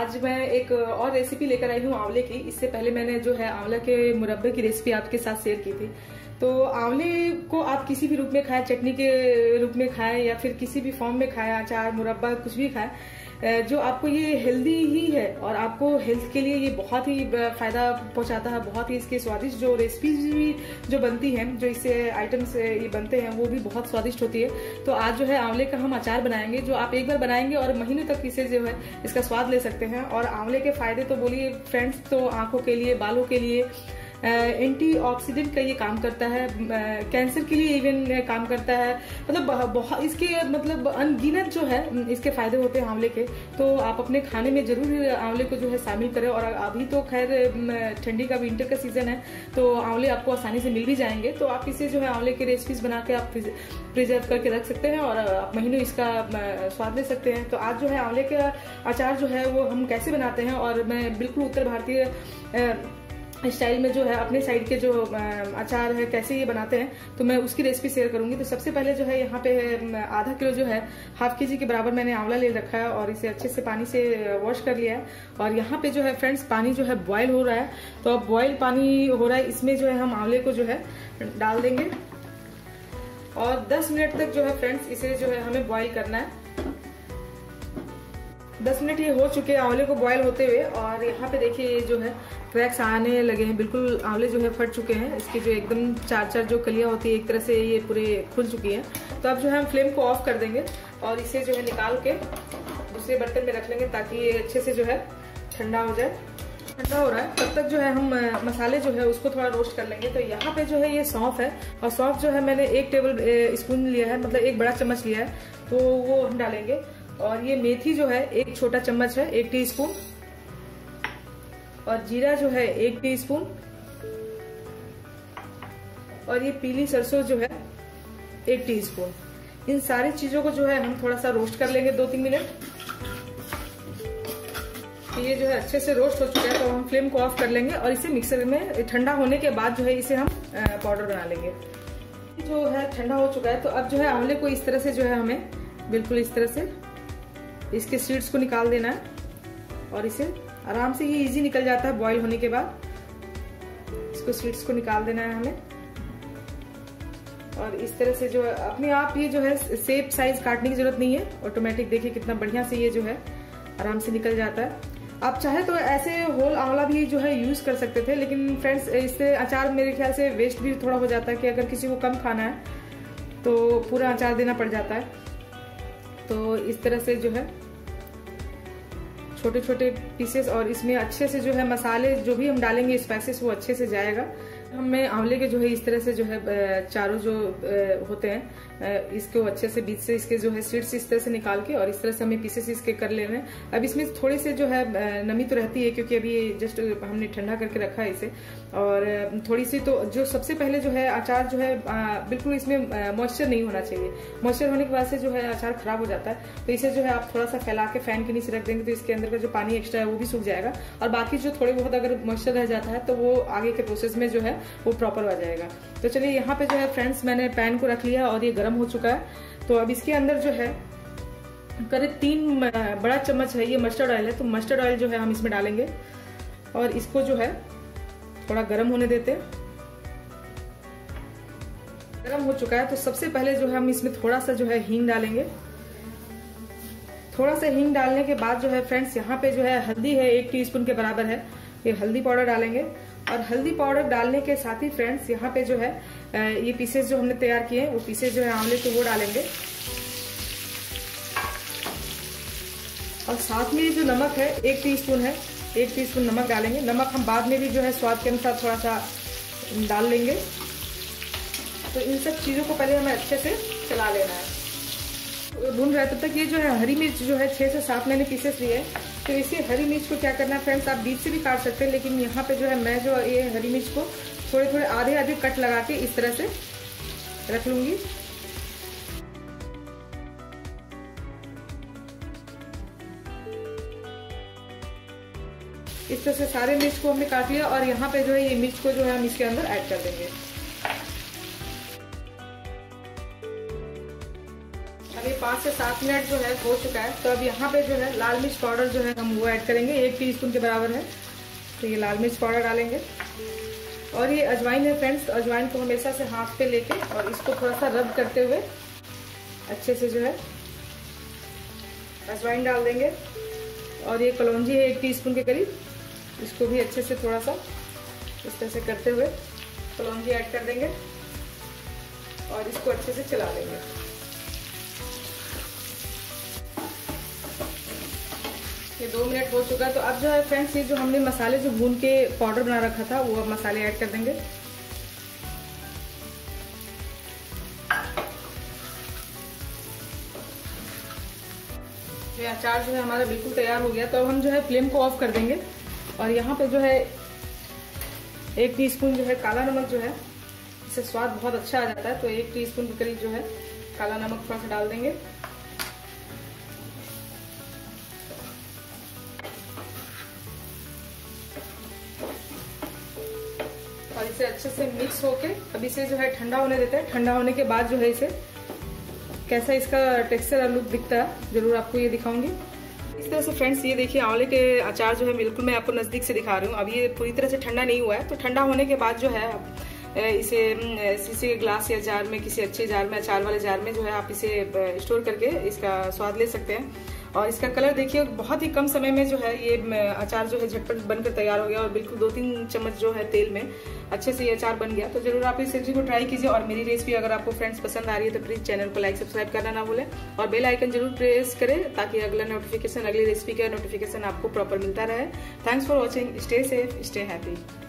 आज मैं एक और रेसिपी लेकर आई हूँ आंवले की। इससे पहले मैंने जो है आंवला के मुरब्बे की रेसिपी आपके साथ शेयर की थी। तो आंवले को आप किसी भी रूप में खाएँ, चटनी के रूप में खाएँ या फिर किसी भी फॉर्म में खाएँ, अचार, मुरब्बा, कुछ भी खाएँ। जो आपको ये हेल्दी ही है और आपको हेल्थ के लिए ये बहुत ही फ़ायदा पहुंचाता है, बहुत ही इसके स्वादिष्ट जो रेसिपीज़ भी जो बनती हैं, जो इससे आइटम्स ये बनते हैं, वो भी बहुत स्वादिष्ट होती है। तो आज जो है आंवले का हम अचार बनाएँगे, जो आप एक बार बनाएँगे और महीने तक इसे जो है इसका स्वाद ले सकते हैं। और आंवले के फ़ायदे तो बोलिए फ्रेंड्स तो आँखों के लिए, बालों के लिए एंटीऑक्सीडेंट का ये काम करता है कैंसर के लिए इवन काम करता है। मतलब बहुत इसके मतलब अनगिनत जो है इसके फ़ायदे होते हैं आंवले के। तो आप अपने खाने में ज़रूर आंवले को जो है शामिल करें और अभी तो खैर ठंडी का विंटर का सीज़न है तो आंवले आपको आसानी से मिल भी जाएँगे। तो आप इसे जो है आंवले की रेसिपीज़ बना के आप प्रिजर्व करके रख सकते हैं और आप महीनों इसका स्वाद ले सकते हैं। तो आज जो है आंवले का अचार जो है वो हम कैसे बनाते हैं? और मैं बिल्कुल उत्तर भारतीय स्टाइल में जो है, अपने साइड के जो अचार है, कैसे ये बनाते हैं तो मैं उसकी रेसिपी शेयर करूँगी। तो सबसे पहले जो है, यहाँ पे आधा किलो जो है हाफ़ के जी के बराबर मैंने आंवला ले रखा है और इसे अच्छे से पानी से वॉश कर लिया है। और यहाँ पे जो है फ्रेंड्स पानी जो है बॉयल हो रहा है। तो अब बॉयल पानी हो रहा है, इसमें जो है, हम आंवले को जो है, डाल देंगे। और दस मिनट तक जो है फ्रेंड्स इसे जो है, हमें बॉयल करना है। दस मिनट ये हो चुके हैं आंवले को बॉयल होते हुए और यहाँ पे देखिए ये जो है क्रैक्स आने लगे हैं। बिल्कुल आंवले जो है फट चुके हैं। इसकी जो एकदम चार चार जो कलियाँ होती है, एक तरह से ये पूरे खुल चुकी हैं। तो अब जो है हम फ्लेम को ऑफ़ कर देंगे और इसे जो है निकाल के दूसरे बर्तन में रख लेंगे ताकि ये अच्छे से जो है ठंडा हो जाए। ठंडा हो रहा है। तब तक जो है हम मसाले जो है उसको थोड़ा रोस्ट कर लेंगे। तो यहाँ पे जो है ये सौंफ है और सौंफ जो है मैंने एक टेबल स्पून लिया है मतलब एक बड़ा चम्मच लिया है। तो वो हम डालेंगे। और ये मेथी जो है, एक छोटा चम्मच है, एक टीस्पून। और जीरा जो है, एक टीस्पून। और ये पीली सरसों जो है, एक टीस्पून। इन सारी चीज़ों को जो है, हम थोड़ा सा रोस्ट कर लेंगे दो तीन मिनट। ये जो है, अच्छे से रोस्ट हो चुका है तो हम फ्लेम को ऑफ़ कर लेंगे और इसे मिक्सर में ठंडा होने के बाद जो है, इसे हम पाउडर बना लेंगे। जो है, ठंडा हो चुका है तो अब जो है, आंवले को इस तरह से जो है, हमें, बिल्कुल इस तरह से इसके सीड्स को निकाल देना है और इसे आराम से ये इजी निकल जाता है बॉईल होने के बाद। इसको सीड्स को निकाल देना है हमें। और इस तरह से जो है, अपने आप ये जो है सेप साइज़ काटने की ज़रूरत नहीं है। ऑटोमेटिक देखिए कितना बढ़िया से ये जो है, आराम से निकल जाता है। आप चाहे तो ऐसे होल आंवला भी जो है यूज़ कर सकते थे, लेकिन फ्रेंड्स इससे अचार मेरे ख्याल से वेस्ट भी थोड़ा हो जाता है कि अगर किसी को कम खाना है तो पूरा अचार देना पड़ जाता है। तो इस तरह से जो है छोटे छोटे पीसेस और इसमें अच्छे से जो है मसाले जो भी हम डालेंगे स्पाइसेस वो अच्छे से जाएगा। हमें आंवले के जो है, इस तरह से जो है चारों जो होते हैं इसको अच्छे से बीच से इसके जो है, सीड्स इस तरह से निकाल के और इस तरह से हमें पीसेस इसके कर लेने हैं। अब इसमें थोड़ी से जो है नमी तो रहती है क्योंकि अभी जस्ट हमने ठंडा करके रखा है इसे। और थोड़ी सी तो जो सबसे पहले जो है, अचार जो है बिल्कुल इसमें मॉइस्चर नहीं होना चाहिए। मॉइस्चर होने के बाद से जो है, अचार खराब हो जाता है। तो इसे जो है, आप थोड़ा सा फैला के फ़ैन के नीचे रख देंगे तो इसके अंदर का जो पानी एक्स्ट्रा है, वो भी सूख जाएगा। और बाकी जो थोड़े बहुत अगर मॉइस्चर रह जाता है तो वो आगे के प्रोसेस में जो है वो प्रॉपर आ जाएगा। तो चलिए, यहाँ पे जो है फ्रेंड्स मैंने पैन को रख लिया और ये गर्म हो चुका है। तो अब इसके अंदर जो है, करीब तीन बड़ा चम्मच है ये मस्टर्ड ऑयल है। तो मस्टर्ड ऑयल जो है हम इसमें डालेंगे और इसको जो है थोड़ा गर्म होने देते गर्म हो चुका है तो सबसे पहले जो है हम इसमें थोड़ा सा जो है हींग डालेंगे। थोड़ा सा हींग डालने के बाद जो है फ्रेंड्स यहाँ पे जो है हल्दी है एक टीस्पून के बराबर है। ये हल्दी पाउडर डालेंगे। और हल्दी पाउडर डालने के साथ ही फ्रेंड्स यहाँ पे जो है ये पीसेस जो हमने तैयार किए हैं, वो पीसेस जो है आंवले के वो डालेंगे। और साथ में जो नमक है, एक टीस्पून है, एक टीस्पून नमक डालेंगे। नमक हम बाद में भी जो है स्वाद के अनुसार थोड़ा सा डाल लेंगे। तो इन सब चीज़ों को पहले हमें अच्छे से चला लेना है। भून रहा तब तक ये जो है हरी मिर्च जो है, छह से सात मैंने पीसेस लिए तो इसी हरी मिर्च को क्या करना है फ्रेंड्स आप बीच से भी काट सकते हैं, लेकिन यहाँ पे जो है मैं जो ये हरी मिर्च को थोड़े थोड़े आधे आधे कट लगा के इस तरह से रख लूँगी। इस तरह से सारे मिर्च को हमने काट लिया और यहाँ पे जो है ये मिर्च को जो है हम इसके अंदर ऐड कर देंगे। पाँच से सात मिनट जो है हो चुका है। तो अब यहाँ पे जो है लाल मिर्च पाउडर जो है हम वो ऐड करेंगे। एक टीस्पून के बराबर है। तो ये लाल मिर्च पाउडर डालेंगे। और ये अजवाइन है फ्रेंड्स तो अजवाइन को हमेशा से हाथ पे लेके और इसको थोड़ा सा रब करते हुए अच्छे से जो है अजवाइन डाल देंगे। और ये कलौजी है एक टीस्पून के करीब। इसको भी अच्छे से थोड़ा सा इस तरह से करते हुए कलौजी ऐड कर देंगे और इसको अच्छे से चला देंगे। ये दो मिनट हो चुका है तो अब जो है फ्रेंड्स ये जो हमने मसाले, जो भून के पाउडर बना रखा था, वो अब मसाले ऐड कर देंगे। ये अचार जो है हमारा बिल्कुल तैयार हो गया तो अब हम जो है फ्लेम को ऑफ़ कर देंगे। और यहाँ पे जो है एक टीस्पून जो है काला नमक जो है, इससे स्वाद बहुत अच्छा आ जाता है तो एक टीस्पून के करीब जो है काला नमक थोड़ा सा डाल देंगे। अच्छे से मिक्स होके, अब इसे जो है ठंडा होने देते हैं। ठंडा होने के बाद जो है इसे, कैसा इसका टेक्सचर और लुक दिखता है, ज़रूर आपको ये दिखाऊँगी। इस तरह से फ्रेंड्स ये देखिए, आंवले के अचार जो है बिल्कुल मैं आपको नज़दीक से दिखा रही हूँ। अब ये पूरी तरह से ठंडा नहीं हुआ है। तो ठंडा होने के बाद जो है इसे शीशे के ग्लास या जार में, किसी अच्छे जार में, अचार वाले जार में जो है आप इसे स्टोर करके इसका स्वाद ले सकते हैं। और इसका कलर देखिए, बहुत ही कम समय में जो है ये अचार जो है झटपट बनकर तैयार हो गया और बिल्कुल दो तीन चम्मच जो है तेल में अच्छे से ये अचार बन गया। तो ज़रूर आप इस सब्ज़ी को ट्राई कीजिए और मेरी रेसिपी अगर आपको फ्रेंड्स पसंद आ रही है तो प्लीज़ चैनल को लाइक, सब्सक्राइब करना ना भूलें और बेल आइकन ज़रूर प्रेस करें ताकि अगला नोटिफिकेशन अगली रेसिपी का नोटिफिकेशन आपको प्रॉपर मिलता रहे। Thanks for watching stay safe stay happy